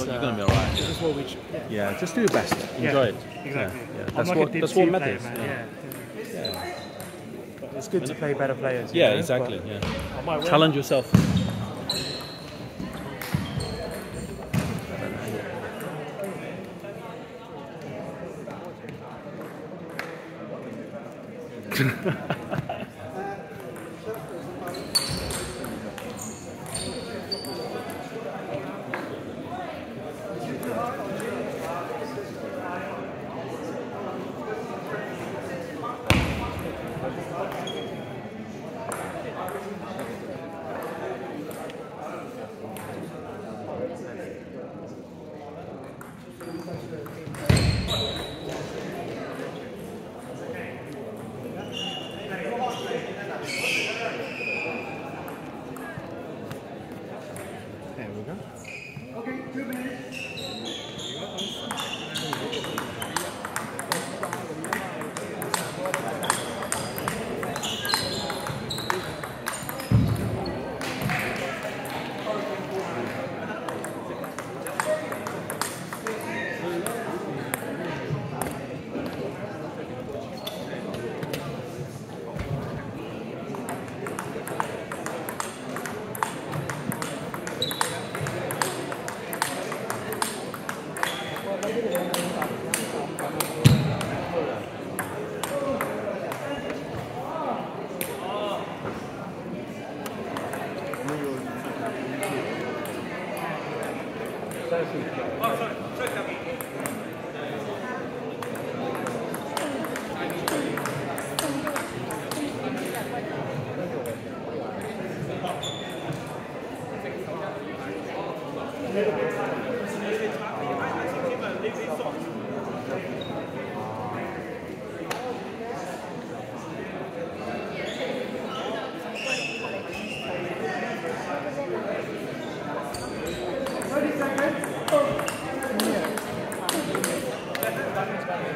It's, you're uh, going to be alright. This Yeah. is what we. ch- Yeah. yeah, just do your best. Enjoy yeah, it. Exactly. Yeah, yeah. That's what deep that's sea what matters. man. yeah. Yeah. Yeah. But it's good to play better players. Yeah, know, exactly. but Yeah. I might. Challenge yourself.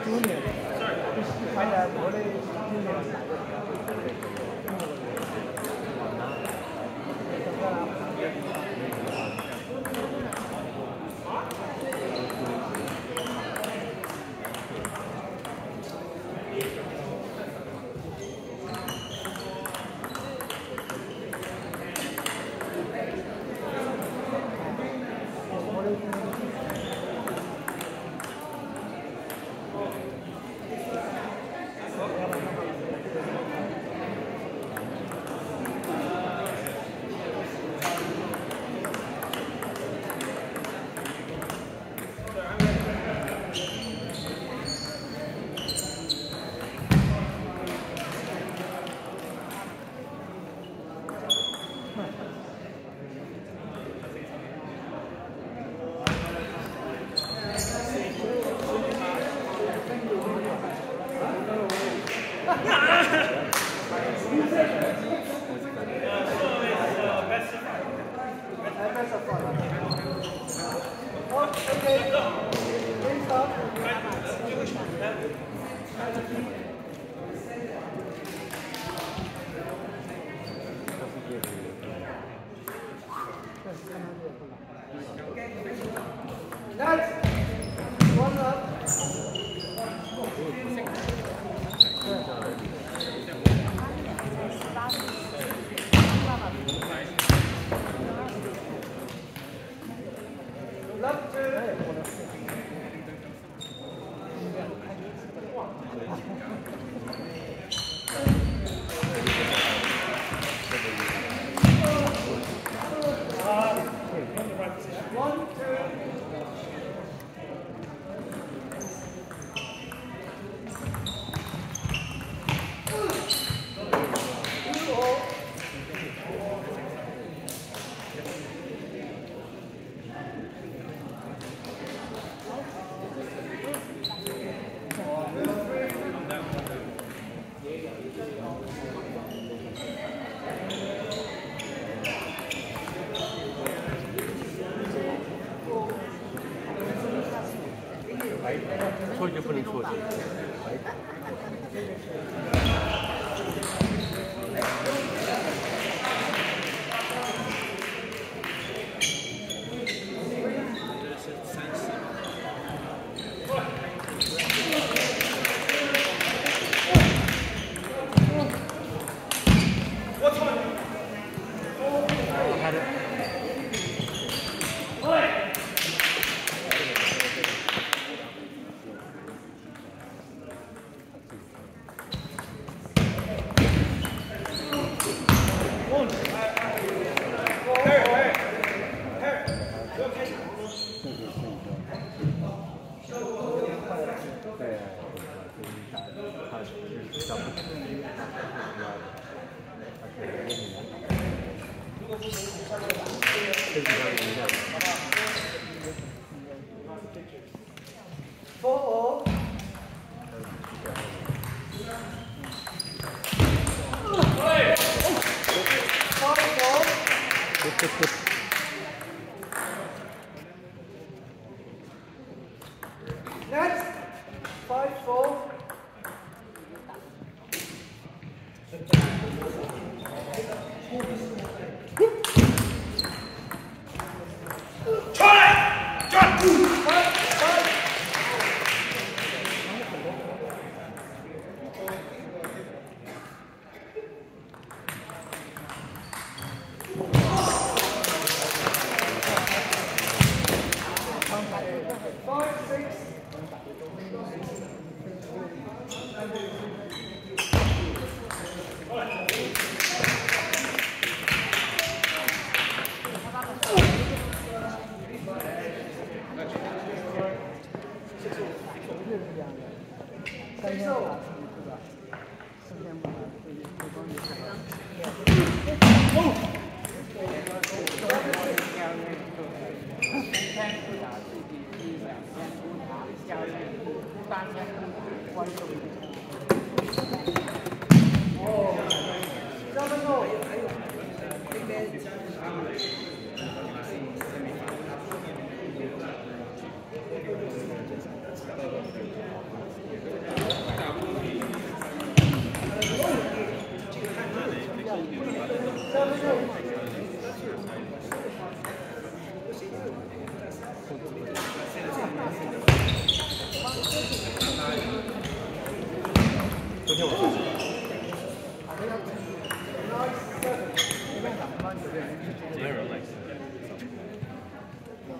Júnior. Yeah.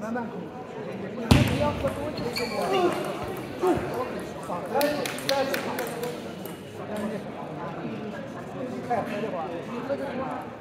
嗯好的嗯好的嗯好的再好的嗯好的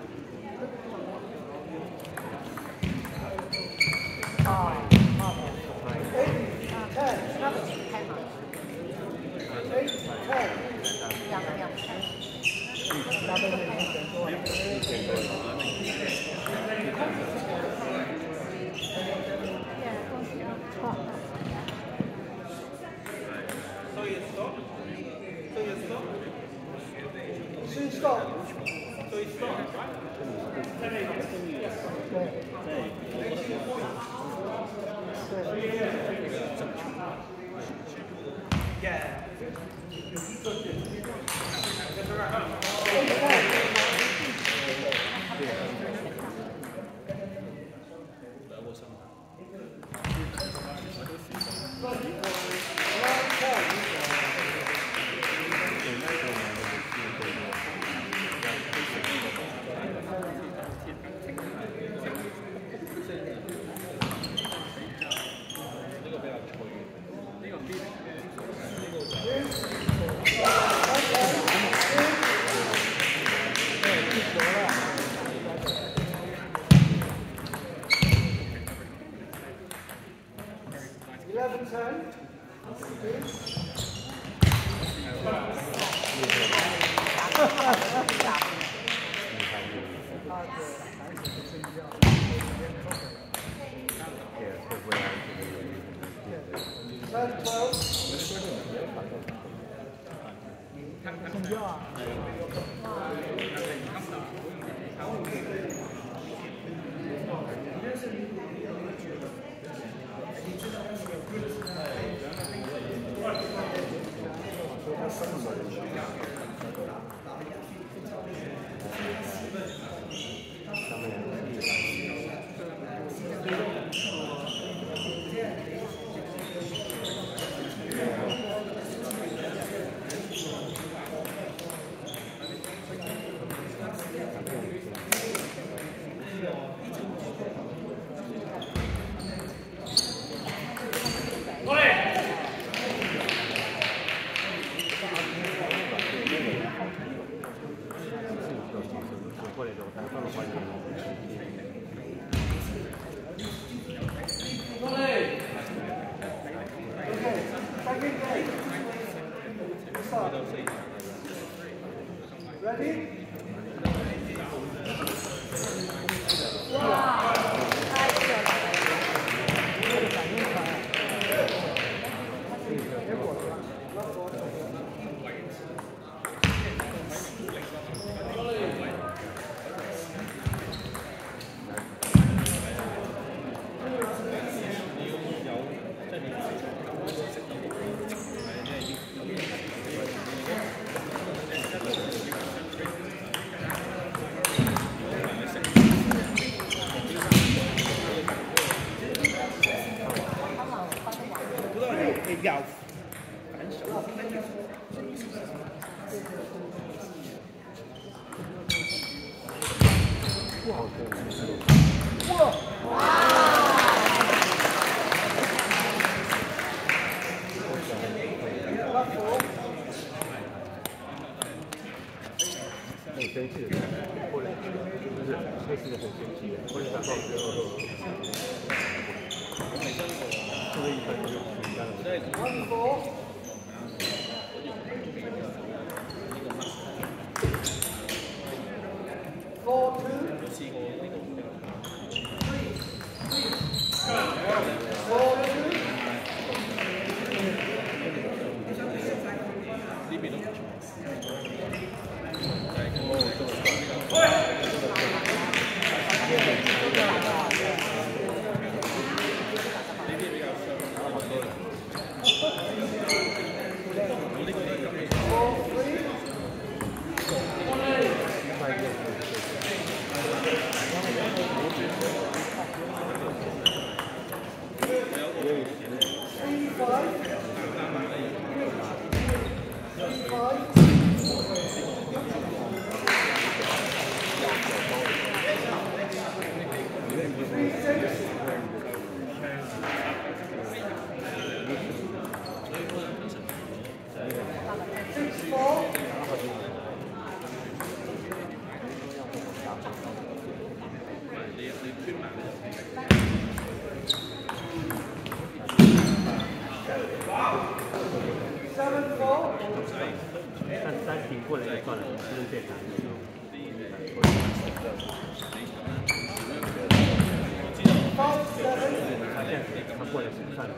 过来是算了，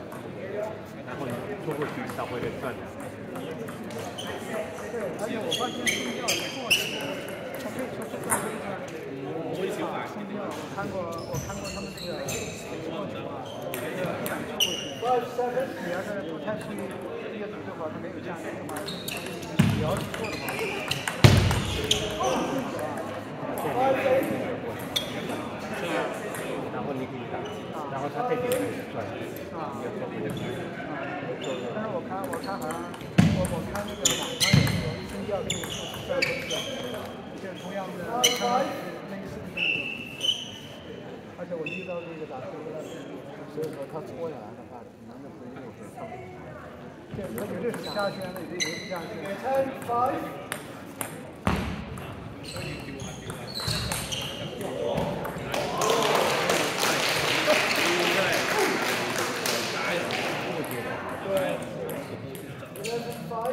然后你拖过去他会再算的。对，而且我发现睡觉的过程，他可以说是干一下。睡觉，我看过，我看过他们那个过程啊，你要是不太注意这个动作的话，他没有这样的话，你要是做的话，然后你可以打，然后他这边开始算，啊你要做不下去。但是我看我看好像我我看那个网上有说睡觉这个是在不是？就是同样的，看那个是不是？而且我遇到这个打球的，所以说他搓下来的话，难的不一定会上。这他绝对是下圈的，绝对是下圈。我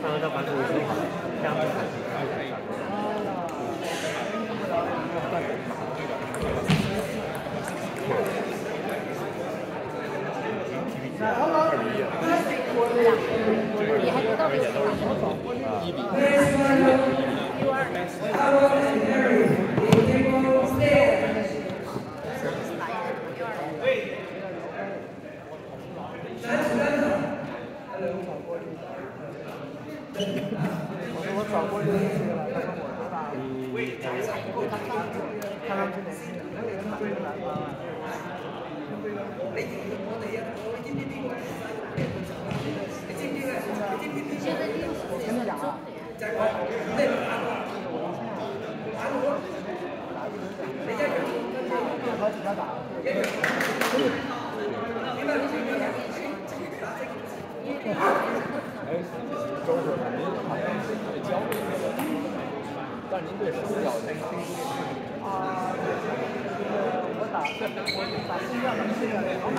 然他反正我是这样子。但您对手脚这个啊，我打我打新疆的这个老板。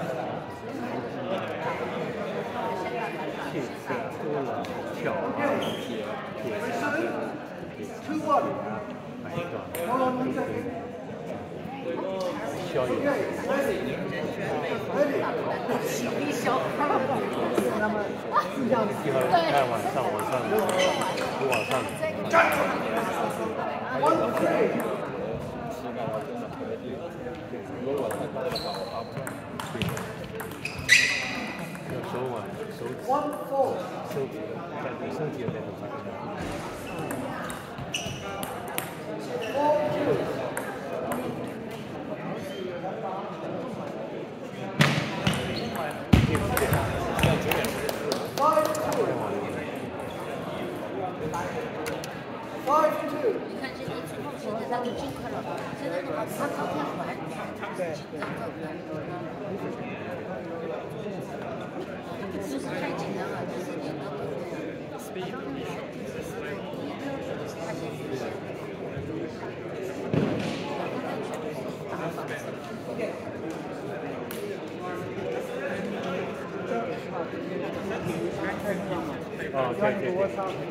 跳啊，铁铁砂铁铁啊，白转，逍遥。一小孩那么这样子，一会儿再往上，往上，不往上。如果太高的话，我爬不上。要手腕、手指、手指，在你身体的那种。你看这个之后，现在他都进课了，现在的话，他昨天我还对就是太紧张了，就是紧张不哦，对对对。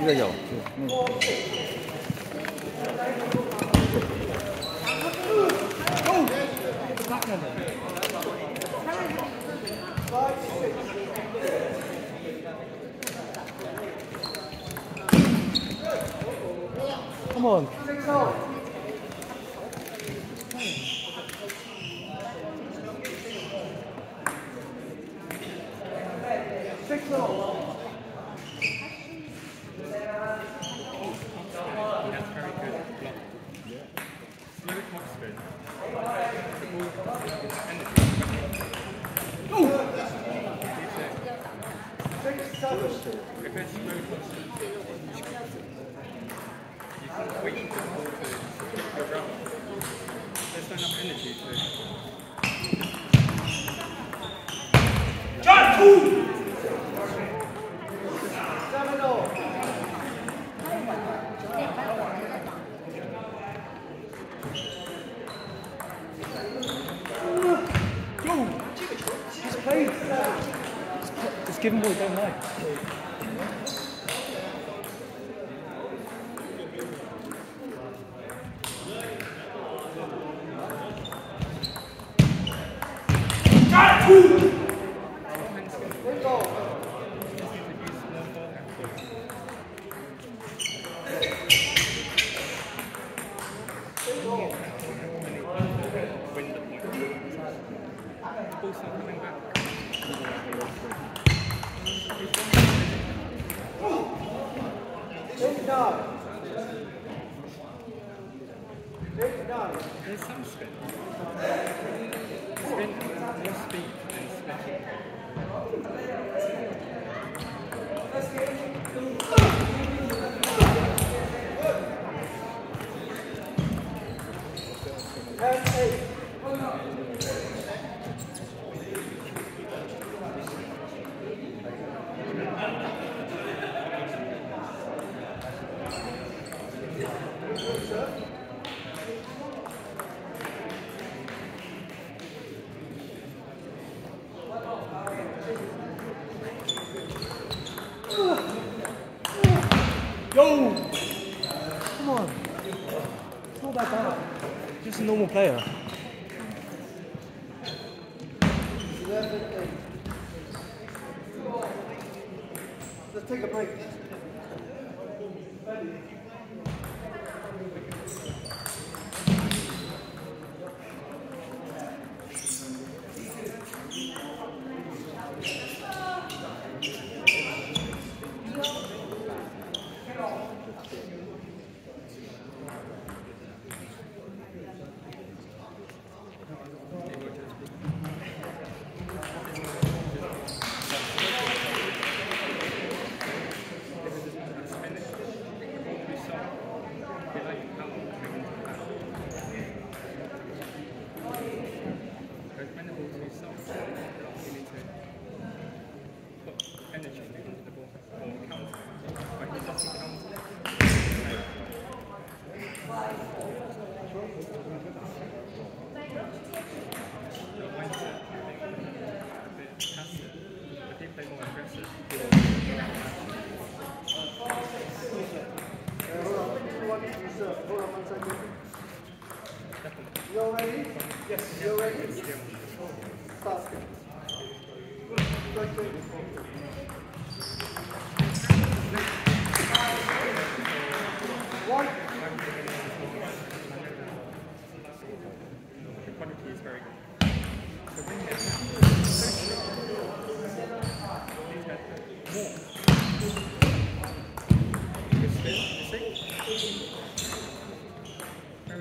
이거 요. 응. Give him a wee. player.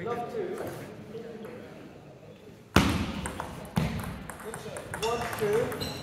One, two.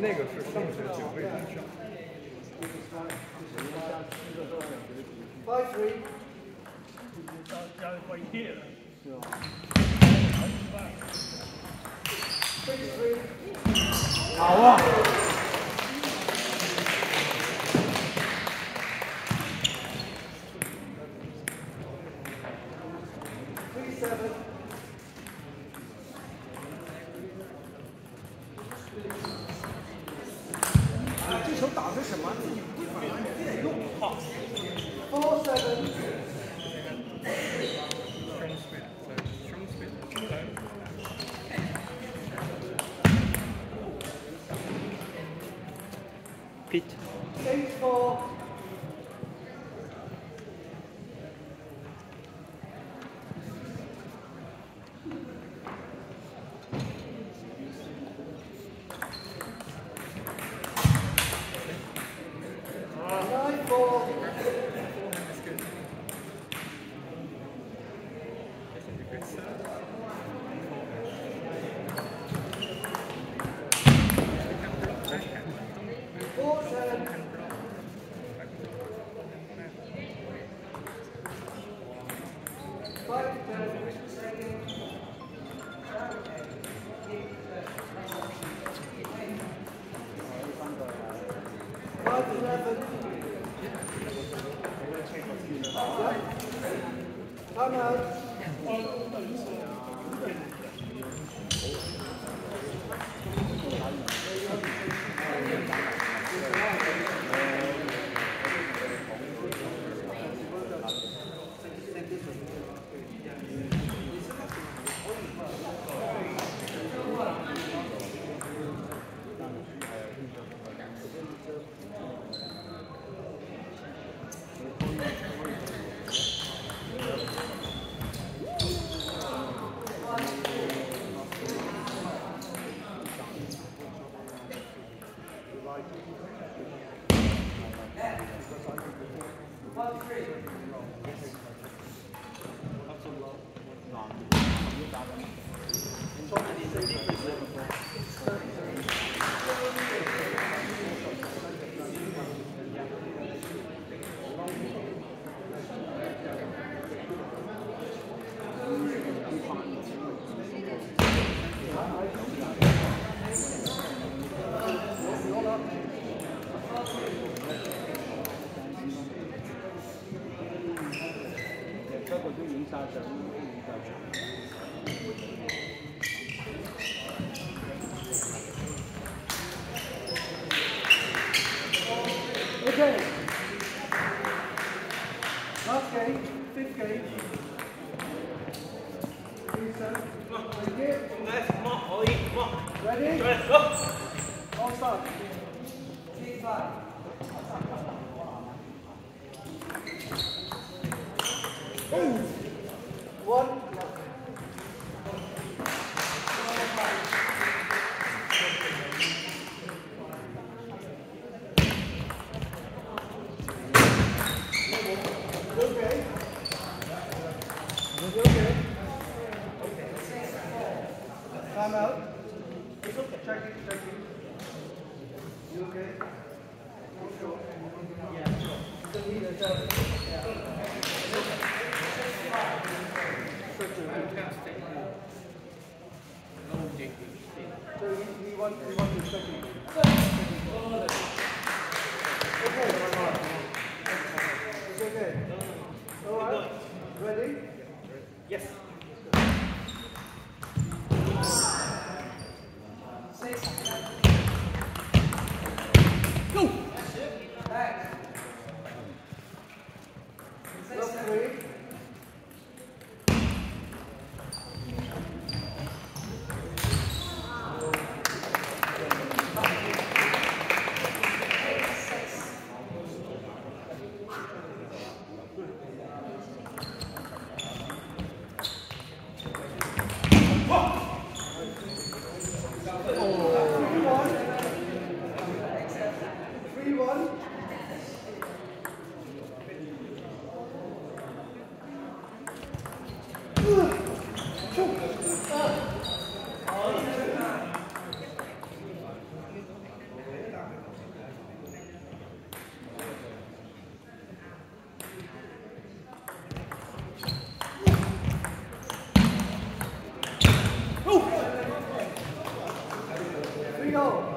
那个是上学警卫安全加一好啊。Okay. gauge. Last fifth. Ready? Yes. go.